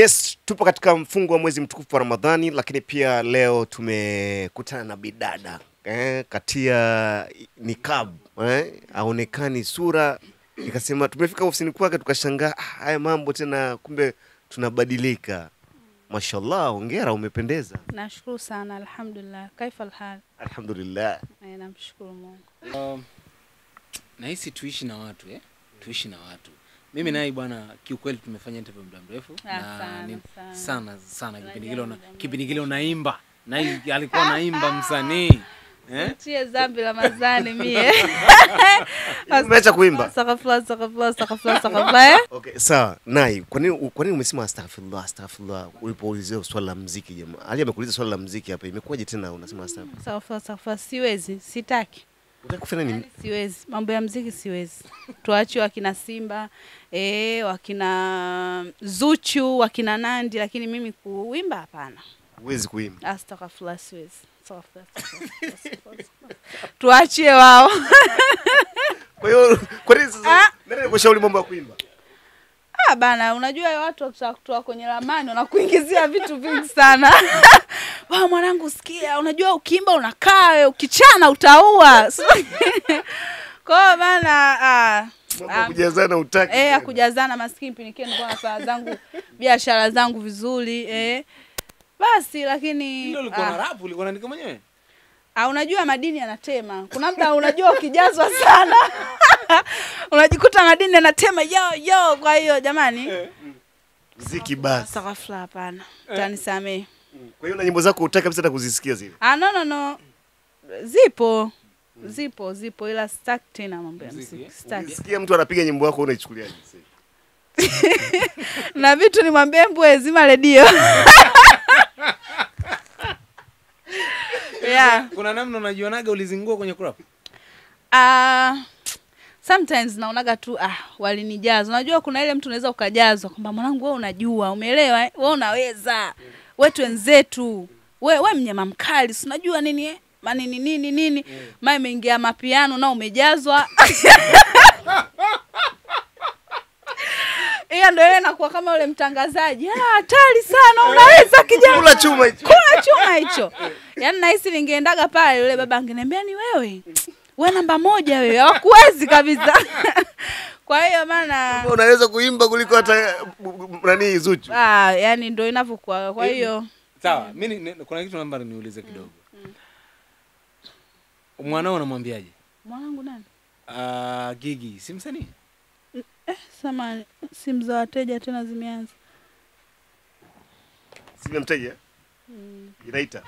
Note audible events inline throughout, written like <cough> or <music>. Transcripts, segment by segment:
Yes, tupo katika mfungo wa mwezi mtukufu wa Ramadhani, lakini pia leo tumekutana na bidada eh, katia nikab eh, aonekani sura, nikasema tumefika ofisini kwake tukashangaa, ah, haya mambo tena, kumbe tunabadilika. Mashallah, hongera, umependeza. Nashukuru sana, alhamdulillah. Kaifa alhal? Alhamdulillah. Namshukuru Mungu. Um, nahisi tuishi na watu eh? tuishi na watu mimi naye bwana kiukweli tumefanya interview muda mrefu Ah, sana, ni- sana. sana kipindi kile una- kipindi kile unaimba na <laughs> alikuwa naimba msanii <laughs> eh? Tie zambi mazani <laughs> mie. Umeacha kuimba? Astaghfirullah, astaghfirullah, astaghfirullah, astaghfirullah. Okay, sawa. Nai, kwa nini kwa nini umesema astaghfirullah, astaghfirullah ulipoulizia swali la muziki jamaa? Ali amekuuliza swali la muziki hapa, imekuwaje tena unasema astaghfirullah? Astaghfirullah, astaghfirullah. Siwezi, sitaki. Unataka kufanya nini? Siwezi. Mambo ya mziki siwezi. Tuache wakina Simba, eh, wakina Zuchu, wakina Nandi, lakini mimi kuimba hapana. Huwezi kuimba. Astaghfirullah, siwezi. Tuachie wao. <laughs> Kwa hiyo kwa nini sasa Ah. nani kushauri mambo ya kuimba? Ah, bana, unajua watu wakitoa kutoa kwenye ramani wanakuingizia vitu vingi sana. <laughs> Wa mwanangu, sikia, unajua ukimba unakaa ukichana utaua. <laughs> kwao maana bana, ah, ah, kujazana utaki. eh, akujazana maskini pinikie nilikuwa nafanya zangu <laughs> biashara zangu vizuri eh. Basi lakini Ndio ulikuwa na ah, rap ulikuwa unaandika mwenyewe ah, unajua madini yanatema. Kuna muda unajua ukijazwa sana <laughs> unajikuta madini yanatema yo yo. Kwa hiyo jamani, ziki basi. Hapana, utanisamehe. Kwa hiyo na nyimbo zako utaki kabisa hata kuzisikia zile. Ah, no, no, no. Zipo zipo zipo, ila sitaki tena mambo ya Muziki, muziki, eh? sitaki. Ukisikia mtu anapiga nyimbo yako unaichukuliaje? sasa? <laughs> Na vitu nimwambie mbwe zima redio <laughs> yeah. kuna namna unajionaga ulizingua kwenye club? Ah, sometimes naonaga tu ah, walinijaza. Unajua kuna ile mtu unaweza ukajazwa kwamba mwanangu, wewe unajua, umeelewa, eh? wewe unaweza, wetu wenzetu, we, we mnyama mkali, sinajua nini eh? manini nini nini? Ma imeingia mapiano na umejazwa. <laughs> Hiyo ndo ile nakuwa kama yule mtangazaji. "Ah, hatari sana unaweza <laughs> kijana. Kula chuma hicho. kula chuma hicho. Yaani nahisi ningeendaga pale yule baba angeniambia ni wewe. We namba moja wewe hawakuwezi kabisa <laughs> kwa hiyo maana Unaweza kuimba kuliko hata nani Zuchu. ah, yani ndio inavyokuwa. Kwa hiyo sawa mi ni- ni- kuna kitu naomba niulize kidogo. Mwanao unamwambiaje? Mwanangu nani? Ah, gigi si msanii? Samani simu za wateja tena zimeanza. Simu mteja. Mm. Inaita.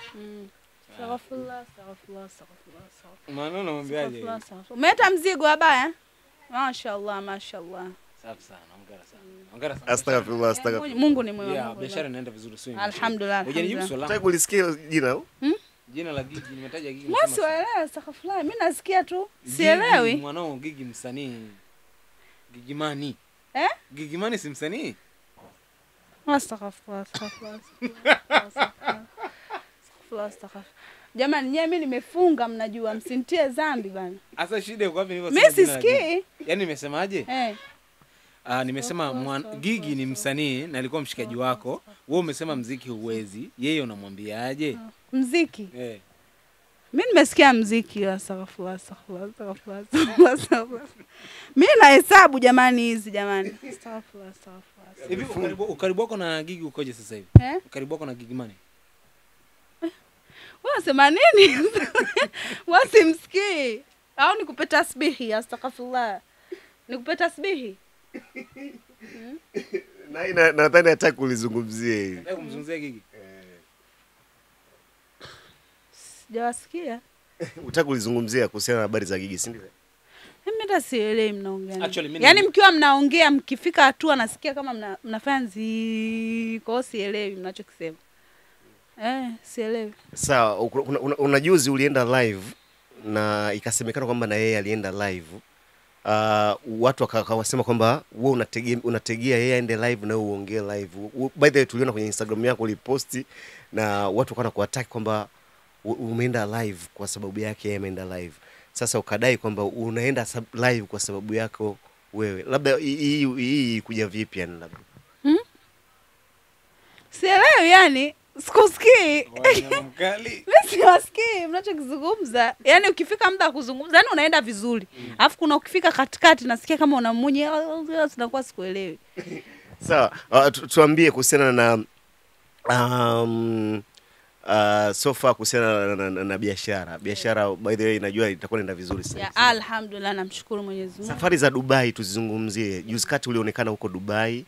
Mwanao unamwambiaje? Astaghfirullah, astaghfirullah. umeleta mzigo wabaya mashallah mashallah. Safi sana hongera sana. Hongera sana. Astaghfirullah, astaghfirullah. mungu ni mwema yeah, biashara inaenda vizuri swing. Alhamdulillah, hujanijibu swali Nataka kulisikia jina. Au? jina la gigi nimetaja gigi astaghfirullah. Mimi nasikia tu sielewi. Mwanao gigi msanii. Gigimani eh? gigimani si msanii? Astaghfirullah, astaghfirullah, astaghfirullah, astaghfirullah. Jamani nyewe mimi nimefunga mnajua msintie dhambi bana Sasa shida iko wapi mimi la sisikii. Yaani nimesemaje? Eh. Ah, nimesema mwan... gigi ni msanii na alikuwa mshikaji wako. wewe umesema mziki huwezi. Yeye unamwambiaje? Mziki? Eh. Mimi nimesikia mziki wa sarafu wa sarafu wa sarafu. Mimi na nahesabu jamani hizi jamani. Sarafu wa sarafu. hivi ukaribu, ukaribu wako na gigi ukoje sasa hivi? Eh? ukaribu wako na gigimani unasema nini? <laughs> Wasimsikii au nikupe tasbihi astaghfirullah. Nikupe tasbihi? Na ina- nadhani hataki kulizungumzia hili. nataka kumzungumzia gigi. Sijawasikia. <laughs> Utaki kulizungumzia kuhusiana na habari za Gigi, si ndio? mimi hata sielewi mnaongea Actually, yaani mkiwa mnaongea mkifika hatua nasikia kama mna, mnafanya nzii kwao sielewi mnachokisema eh, sielewi Sawa, una, una, una, una juzi ulienda live na ikasemekana kwamba na yeye alienda live. Uh, watu waka- wakawasema kwamba wewe unategea unategea yeye aende live na uongee live. By the way tuliona kwenye Instagram yako uliposti na watu wakawa kuattack kwamba umeenda live kwa sababu yake yeye ameenda live. Sasa ukadai kwamba unaenda live kwa sababu yako wewe. Labda hii kuja vipi yani labda? Hmm? Sielewi yani sikusikii. <laughs> Siwasikii mnachokizungumza. Yani ukifika muda wa kuzungumza yani unaenda vizuri. Alafu kuna ukifika katikati nasikia kama unamunye zinakuwa sikuelewi. <laughs> Sawa uh, tu, tuambie kuhusiana na um, uh, sofa kuhusiana na, na, na, na biashara. Biashara by the way najua itakuwa inaenda vizuri sana. Ya alhamdulillah namshukuru mwenyezi mungu. Safari za dubai tuzizungumzie. Juzi kati ulionekana huko dubai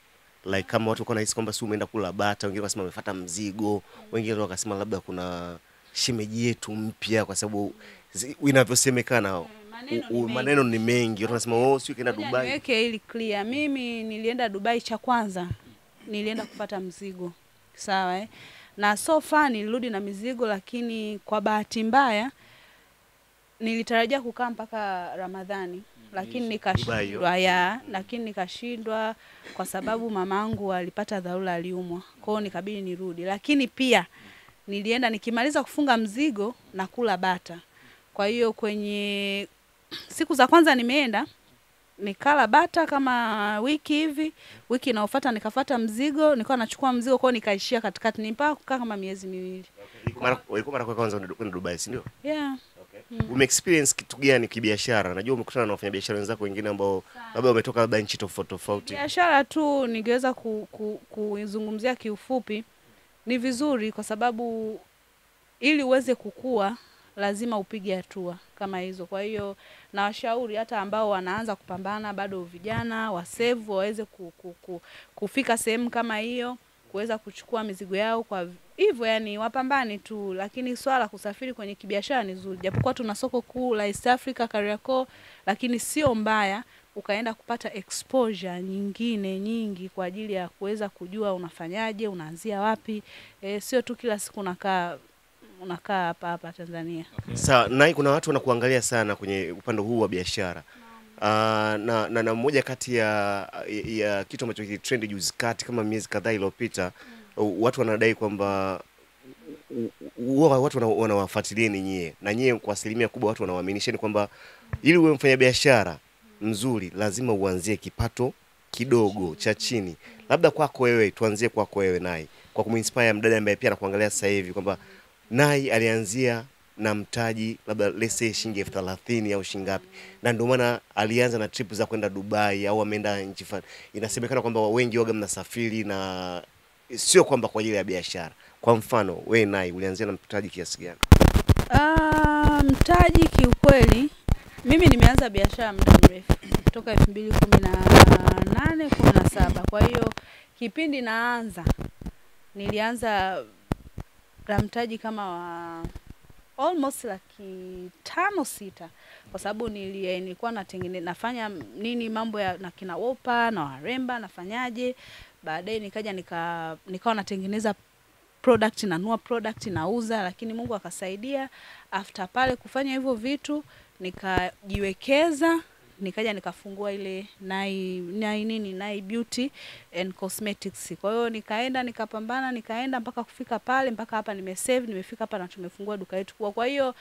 like kama watu walikuwa nahisi kwamba si umeenda kula bata wengine wakasema wamefata mzigo wengine wakasema labda kuna shemeji yetu mpya kwa sababu inavyosemekana maneno u- ni u- mengi. maneno ni mengi. Watu wanasema oh sio kaenda dubai. niweke hili clear. Mimi nilienda dubai cha kwanza nilienda kupata mzigo. Sawa eh? na so far nilirudi na mizigo lakini kwa bahati mbaya nilitarajia kukaa mpaka ramadhani lakini nikashindwa ya lakini nikashindwa kwa sababu mamangu alipata dharura aliumwa. Kwao nikabidi nirudi. Lakini pia nilienda nikimaliza kufunga mzigo na kula bata. Kwa hiyo kwenye siku za kwanza nimeenda nikala bata kama wiki hivi wiki inayofuata nikafata mzigo nilikuwa nachukua mzigo kwao nikaishia katikati nipaka kukaa kama miezi miwili. Ilikuwa mara- kwa kwanza kwenda dubai si ndio? Yeah. Umeexperience kitu gani kibiashara? Najua umekutana na wafanyabiashara wenzako wengine ambao labda wametoka labda nchi tofauti tofauti. Biashara tu ningeweza kuizungumzia ku, ku, kiufupi ni vizuri kwa sababu ili uweze kukua lazima upige hatua kama hizo. Kwa hiyo nawashauri hata ambao wanaanza kupambana bado vijana wasevu waweze ku, ku, ku, kufika sehemu kama hiyo kuweza kuchukua mizigo yao kwa hivyo yani wapambane tu lakini swala la kusafiri kwenye kibiashara ni zuri. Japokuwa tuna soko kuu la East Africa Kariakoo lakini sio mbaya ukaenda kupata exposure nyingine nyingi kwa ajili ya kuweza kujua unafanyaje unaanzia wapi. E, sio tu kila siku unakaa unakaa hapa hapa Tanzania. Okay. sawa nai kuna watu wanakuangalia sana kwenye upande huu wa biashara Uh, na, na, na moja kati ya, ya kitu ambacho kilitrendi juzi kati kama miezi kadhaa iliyopita mm. watu wanadai kwamba huwa watu wana- wanawafuatilieni nyie na nyie kwa asilimia kubwa watu wanawaaminisheni kwamba ili uwe mfanyabiashara mzuri lazima uanzie kipato kidogo cha chini labda kwako wewe tuanzie kwako wewe nai kwa kuminspire mdada ambaye pia anakuangalia sasa hivi kwamba nai alianzia na mtaji labda lese shilingi elfu thelathini au shilingi ngapi. Na ndio maana alianza na trip za kwenda dubai au ameenda nchi fulani inasemekana kwamba wengi waga mnasafiri na sio kwamba kwa ajili ya biashara. Kwa mfano we nai ulianzia na mtaji kiasi gani? Ah, mtaji kiukweli mimi nimeanza biashara muda mrefu toka elfu mbili kumi na nane kumi na saba. Kwa hiyo kipindi naanza nilianza na mtaji kama wa almost laki tano sita. Kwa sababu nili- nilikuwa natengene nafanya nini mambo ya na kina wopa na waremba nafanyaje. Baadaye nikaja nika nikawa natengeneza product nanua product nauza. Lakini mungu akasaidia. After pale kufanya hivyo vitu nikajiwekeza nikaja nikafungua ile nai, nai nini nai beauty and cosmetics. Kwa hiyo nikaenda nikapambana nikaenda mpaka kufika pale mpaka hapa nimesave nimefika hapa na tumefungua duka letu kubwa. Kwa hiyo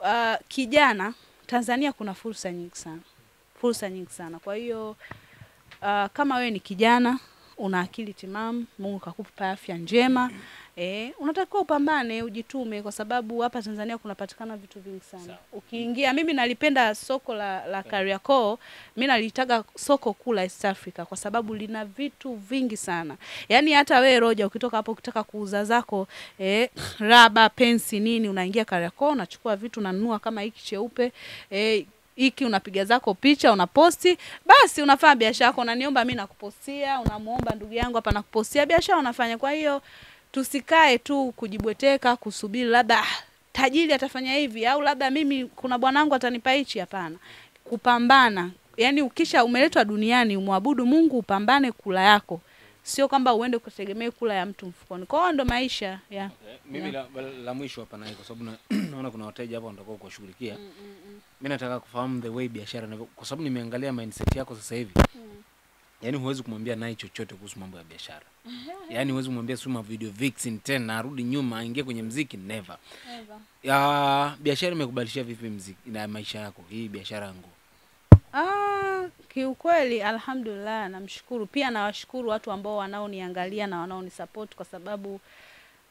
uh, kijana tanzania kuna fursa nyingi sana. Fursa nyingi sana. Kwa hiyo uh, kama wewe ni kijana una akili timamu mungu kakupa afya njema eh, unatakiwa upambane ujitume kwa sababu hapa tanzania kunapatikana vitu vingi sana. Ukiingia mimi nalipenda soko la, la kariakoo mi nalitaga soko kuu la east africa kwa sababu lina vitu vingi sana. Yaani hata wewe roja ukitoka hapo ukitaka kuuza zako eh, raba pensi nini unaingia kariakoo unachukua vitu unanunua kama hiki cheupe eh, hiki unapiga zako picha unaposti basi unafanya biashara yako. Unaniomba mi nakupostia unamuomba ndugu yangu hapa nakupostia biashara unafanya. Kwa hiyo tusikae tu kujibweteka kusubiri labda "Ah, tajiri atafanya hivi au labda mimi kuna bwanangu atanipa hichi. Hapana. Kupambana. Yani ukisha umeletwa duniani umwabudu mungu upambane kula yako. Sio kwamba uende kutegemea kula ya mtu mfukoni. Kwao hiyo ndo maisha yeah. mimi la, la mwisho hapa naye kwa sababu na, <clears throat> naona kuna wateja hapa wanataka kuwashughulikia. Mi nataka kufahamu the way biashara kwa sababu nimeangalia mindset yako sasa hivi yaani huwezi kumwambia naye chochote kuhusu mambo ya biashara yaani huwezi kumwambia suma video vixen tena arudi nyuma aingie kwenye mziki never never. ya biashara imekubalishia vipi mziki na maisha yako hii biashara yangu Ah, Kiukweli, alhamdulillah, namshukuru pia. Nawashukuru watu ambao wanaoniangalia na wanaonisupport, kwa sababu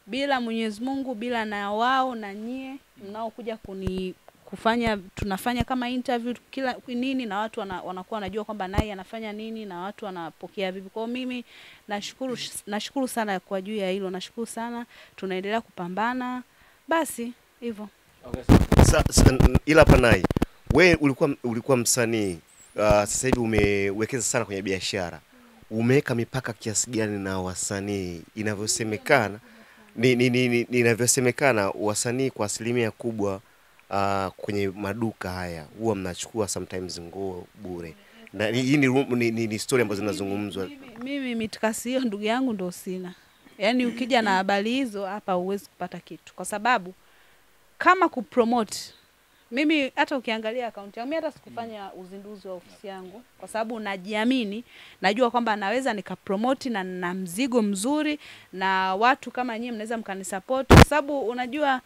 bila Mwenyezi Mungu, bila na wao na nyie mnaokuja kuni kufanya tunafanya kama interview kila nini, na watu wana, wanakuwa wanajua kwamba naye anafanya nini na watu wanapokea vipi. Kwa mimi nashukuru, nashukuru sana kwa juu ya hilo, nashukuru sana, tunaendelea kupambana. Basi hivyo. Okay. Sa, sa, ila hapa nai we ulikuwa ulikuwa msanii uh, sasa hivi umewekeza sana kwenye biashara umeweka mipaka kiasi gani na wasanii inavyosemekana ni, ni, ni, ni, inavyosemekana wasanii kwa asilimia kubwa uh, kwenye maduka haya huwa mnachukua sometimes nguo bure. Na hii ni, ni, ni, ni story ambazo zinazungumzwa. Mimi mitikasi hiyo ndugu yangu ndo sina. Yaani ukija na habari hizo hapa huwezi kupata kitu, kwa sababu kama kupromote mimi hata ukiangalia akaunti yangu, mimi hata sikufanya uzinduzi wa ofisi yangu. Kwa sababu najiamini, najua kwamba naweza nikapromoti na na mzigo mzuri, na watu kama nyinyi mnaweza mkanisapoti, kwa sababu unajua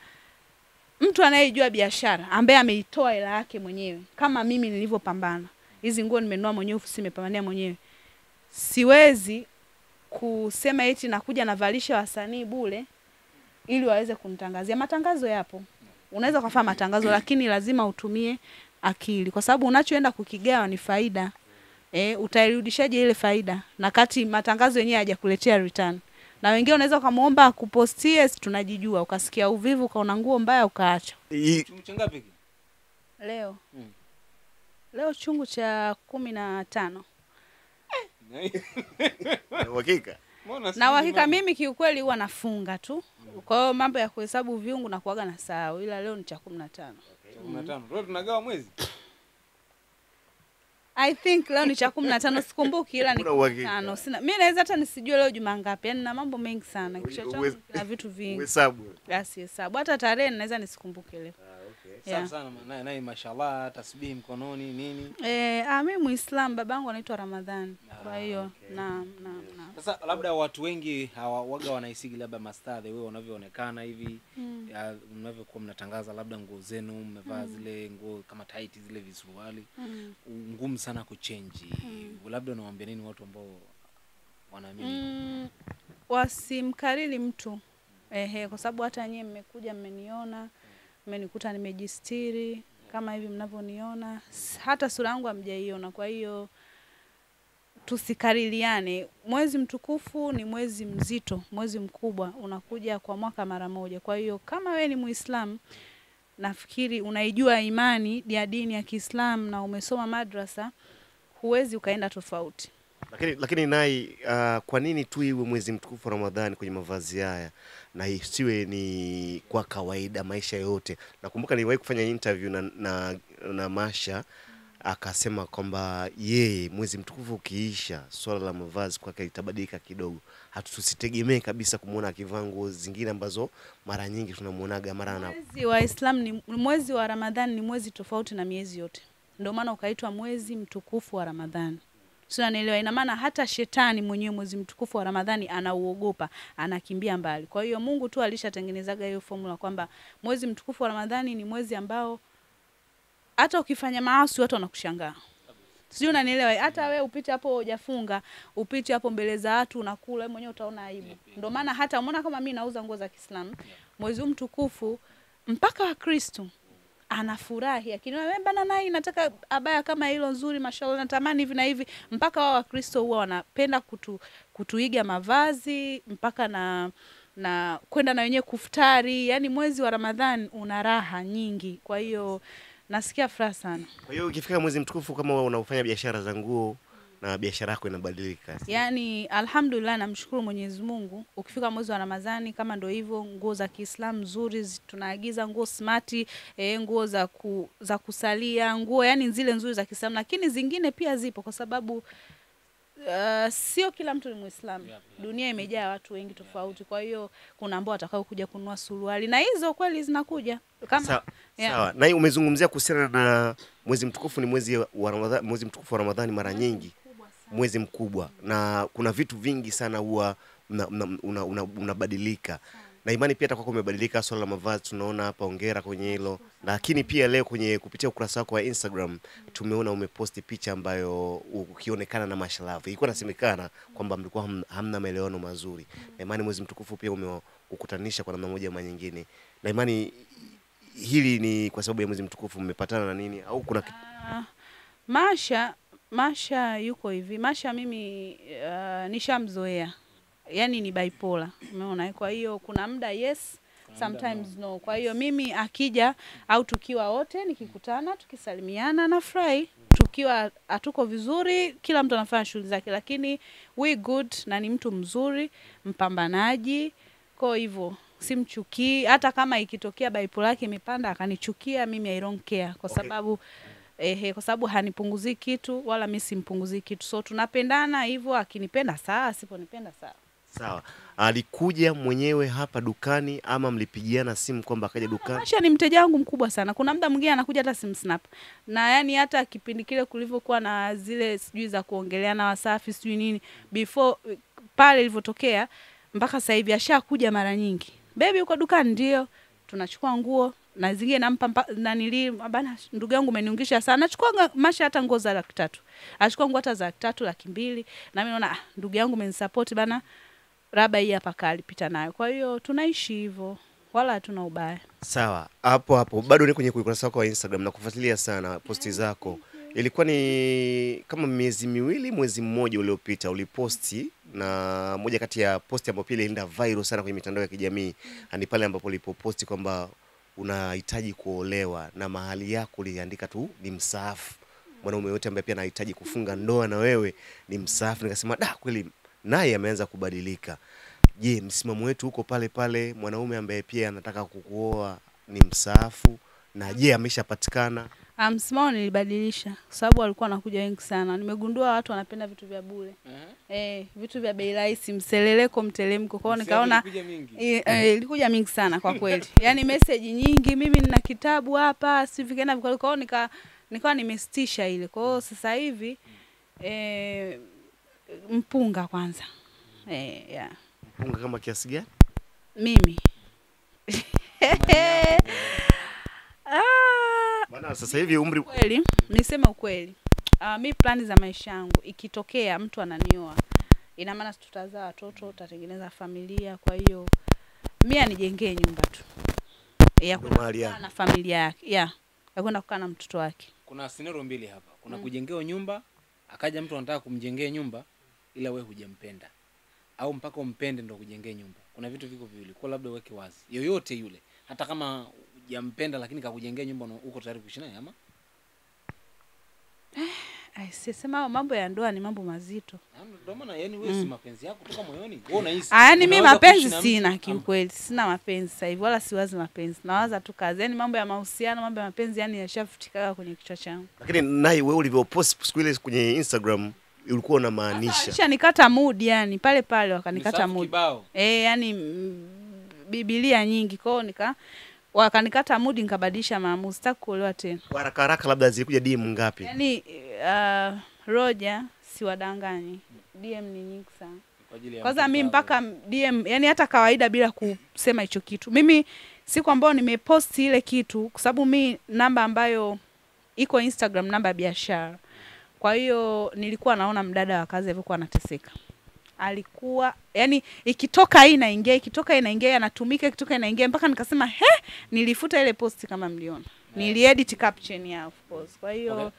mtu anayejua biashara ambaye ameitoa hela yake mwenyewe kama mimi nilivyopambana. Hizi nguo nimenunua mwenyewe, ofisi nimepambania mwenyewe. Siwezi kusema eti nakuja navalisha wasanii bule ili waweze kunitangazia. Matangazo yapo, unaweza ukafanya matangazo, lakini lazima utumie akili, kwa sababu unachoenda kukigawa ni faida. E, utairudishaje ile faida na kati matangazo yenyewe hajakuletea return? Na wengine unaweza ukamwomba akupostie, si tunajijua, ukasikia uvivu, ukaona nguo mbaya ukaacha. Hii- Chungu cha ngapi? Leo Hmm. leo chungu cha kumi na tano na uhakika na uhakika mimi kiukweli huwa nafunga tu, kwa hiyo mambo ya kuhesabu viungu na kuaga na sahau, ila leo ni cha kumi na tano. Tano. Leo tunagawa mwezi. I think leo ni cha kumi na tano, sikumbuki, ila ni tano. Sina mimi naweza hata nisijue leo juma ngapi, yani na mambo mengi sana, kichwa changu kina vitu vingi, hesabu. Hata tarehe naweza nisikumbuke leo. Yeah. Safi sana naye naye mashallah tasbihi mkononi nini. Eh, ah, mimi Muislam, babangu anaitwa Ramadhani, kwa hiyo naam, naam, naam. Sasa labda watu wengi hawawaga wanaisigi labda mastaa the way wanavyoonekana hivi Mm. mnavyokuwa mnatangaza labda nguo zenu mmevaa zile nguo kama tight zile visuali Mm. ngumu sana kuchenji labda unawaambia nini watu ambao wanaamini Mm, wasimkariri mtu ehe, kwa sababu hata nyie mmekuja mmeniona, mmenikuta nimejistiri kama hivi mnavyoniona, hata sura yangu hamjaiona. Kwa hiyo tusikariliane. Mwezi mtukufu ni mwezi mzito, mwezi mkubwa, unakuja kwa mwaka mara moja. Kwa hiyo kama we ni Muislamu, nafikiri unaijua imani ya dini ya Kiislamu na umesoma madrasa, huwezi ukaenda tofauti. lakini lakini nai uh, kwa nini tu iwe mwezi mtukufu wa Ramadhani kwenye mavazi haya na isiwe ni kwa kawaida maisha yote? Nakumbuka niliwahi kufanya interview na, na, na Masha akasema kwamba yeye mwezi mtukufu ukiisha, swala la mavazi kwake litabadilika kidogo. Hatusitegemee tusitegemee kabisa kumwona akivaa nguo zingine ambazo mara nyingi tunamwonaga mara na Mwezi wa Islam ni mwezi wa Ramadhani ni mwezi tofauti na miezi yote, ndio maana ukaitwa mwezi mtukufu wa Ramadhani. Unanielewa? Ina maana hata shetani mwenyewe mwezi mtukufu wa Ramadhani anauogopa, anakimbia mbali. Kwa hiyo Mungu tu alishatengenezaga hiyo formula kwamba mwezi mtukufu wa Ramadhani ni mwezi ambao hata ukifanya maasi watu wanakushangaa. Sijui unanielewa? Hata we upite hapo hujafunga, upite hapo mbele za watu unakula, wewe mwenyewe utaona aibu. Ndio maana hata umeona kama mimi nauza nguo za Kiislamu, mwezi mtukufu mpaka Wakristo anafurahi. "Wewe bana nai nataka abaya kama hilo nzuri mashallah natamani hivi na hivi. Mpaka wao wakristo huwa wanapenda kutu, kutuiga mavazi mpaka na na kwenda na wenyewe kuftari. Yani mwezi wa Ramadhani una raha nyingi. Kwa hiyo nasikia furaha sana. Kwa hiyo ukifika mwezi mtukufu kama unaofanya biashara za nguo na biashara yako inabadilika. yaani alhamdulillah namshukuru mwenyezi mungu ukifika mwezi wa ramadhani kama ndo hivyo nguo za kiislamu nzuri tunaagiza nguo smart e, nguo za ku, za kusalia nguo yani zile nzuri za kiislamu lakini zingine pia zipo kwa sababu Uh, sio kila mtu ni Muislamu. Yeah, yeah. Dunia imejaa watu wengi tofauti, kwa hiyo kuna ambao watakao kuja kununua suruali na hizo kweli zinakuja kama Sawa, Yeah. sawa. Na umezungumzia kuhusiana na mwezi mtukufu, ni mwezi wa Ramadhani, mwezi mtukufu wa Ramadhani mara nyingi mwezi mkubwa, na kuna vitu vingi sana huwa unabadilika una, una- una- unabadilika. na imani pia atakuwa umebadilika swala la mavazi tunaona hapa ongera kwenye hilo. Lakini pia leo kwenye kupitia ukurasa wako wa instagram tumeona umeposti picha ambayo ukionekana na mashalavu. Ilikuwa nasemekana kwamba mlikuwa ham- hamna maelewano mazuri. Na imani mwezi mtukufu pia umekukutanisha kwa namna moja ama nyingine. Na imani hili ni kwa sababu ya mwezi mtukufu mmepatana na nini au kuna Ah, Masha Masha yuko hivi. Masha mimi uh, nishamzoea, yaani ni bipolar, umeona. Kwa hiyo kuna muda yes, sometimes no. Kwa hiyo mimi akija au tukiwa wote nikikutana, tukisalimiana na furahi tukiwa hatuko vizuri, kila mtu anafanya shughuli zake, lakini we good na ni mtu mzuri, mpambanaji. Kwa hivyo simchukii, hata kama ikitokea bipolar yake imepanda akanichukia, mimi I don't care kwa Okay. Ehe, kwa sababu hanipunguzii kitu wala mi simpunguzii kitu, so tunapendana hivyo. Akinipenda sawa, asiponipenda sawa. sawa alikuja mwenyewe hapa dukani ama mlipigiana simu kwamba akaja dukani Masha ni mteja wangu mkubwa sana. Kuna muda mwingine anakuja hata simu snap, na yani hata kipindi kile kulivyokuwa na zile sijui za kuongelea na Wasafi sijui nini, before pale ilivyotokea mpaka sasa hivi ashakuja mara nyingi. Bebi, uko dukani? Ndio, tunachukua nguo na zingine nampa mpa- nanili bana, ndugu yangu umeniungisha sana. Nachukua nga- Masha hata nguo za laki tatu, achukua nguo hata za laki tatu laki mbili, na mimi naona ah, ndugu yangu umenisapoti bana, raba hii hapa kalipita nayo. Kwa hiyo tunaishi hivyo, wala hatuna ubaya. sawa hapo hapo bado ni kwenye ukurasa wako wa instagram na kufuatilia sana posti zako ilikuwa ni kama miezi miwili mwezi mmoja uliopita uliposti na moja kati ya posti ambayo pia ilienda viral sana kwenye mitandao ya kijamii ni pale ambapo ulipoposti kwamba unahitaji kuolewa na mahali yako uliandika tu ni msaafu mwanaume yote ambaye pia anahitaji kufunga ndoa na wewe ni msaafu nikasema da kweli naye ameanza kubadilika. Je msimamo wetu huko pale pale? Mwanaume ambaye pia anataka kukuoa ni msaafu na je ameshapatikana msimamo nilibadilisha kwa sababu walikuwa wanakuja wengi sana. Nimegundua watu wanapenda vitu vya bure Uh -huh. eh, vitu vya bei rahisi, mseleleko, mtelemko. Kwa hiyo nikaona ilikuja e, e, mingi sana kwa kweli, <laughs> yaani message nyingi. Mimi nina kitabu hapa, si vikaenda vikali. Kwa hiyo nika nikawa nimestisha ile. Kwa hiyo sasa hivi eh, mpunga kwanza eh, yeah. mpunga kama kiasi gani mimi <laughs> maana sasa hivi umri kweli niseme ukweli. Uh, mi plani za maisha yangu ikitokea mtu ananioa ina maana tutazaa watoto tutatengeneza familia kwa hiyo mi anijengee nyumba tu. Ya kukaa na familia yake ya ya kwenda kukaa na mtoto wake. Kuna scenario mbili hapa. Kuna mm. kujengewa nyumba akaja mtu anataka kumjengea nyumba ila wewe hujampenda. Au mpaka umpende ndo kujengee nyumba. Kuna vitu viko viwili kwa labda uweke wazi. Yoyote yule hata kama hujampenda lakini kakujengea nyumba na uko tayari kuishi naye ama? Ai, sisema mambo ya ndoa ni mambo mazito. Ah, ndio maana yani wewe si mapenzi yako kutoka moyoni wewe unahisi. Ah, yaani mi unaweza mapenzi sina mtu- kiukweli, sina mapenzi sasa hivi, wala siwazi mapenzi, nawaza tu kazi. Yaani mambo ya mahusiano, mambo ya mapenzi, yani yashafutikaa kwenye kichwa changu. lakini naye wewe ulivyopost siku ile kwenye instagram ulikuwa unamaanisha? Kisha nikata mood, yani pale pale wakanikata mood. eh, yani mm, Biblia nyingi kwao, nika wakanikata mudi, nikabadilisha maamuzi, sitaki kuolewa tena. Kwa haraka haraka labda zilikuja DM ngapi? Yani uh, Roja siwadanganyi, DM ni nyingi sana. kwa ajili ya kwanza mi mpaka DM yani hata kawaida bila kusema hicho kitu. Mimi siku ambayo nimeposti ile kitu kwa sababu mi namba ambayo iko Instagram namba ya biashara. Kwa hiyo nilikuwa naona mdada wa kazi alivyokuwa anateseka alikuwa yani ikitoka hii inaingia ikitoka hii inaingia anatumika ikitoka inaingia mpaka nikasema he nilifuta ile posti kama mliona niliedit caption ya of course kwa hiyo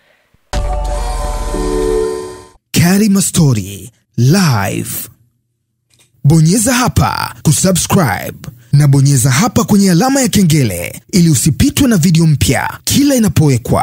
Okay. Karima Story Live. Bonyeza hapa kusubscribe na bonyeza hapa kwenye alama ya kengele ili usipitwe na video mpya kila inapowekwa.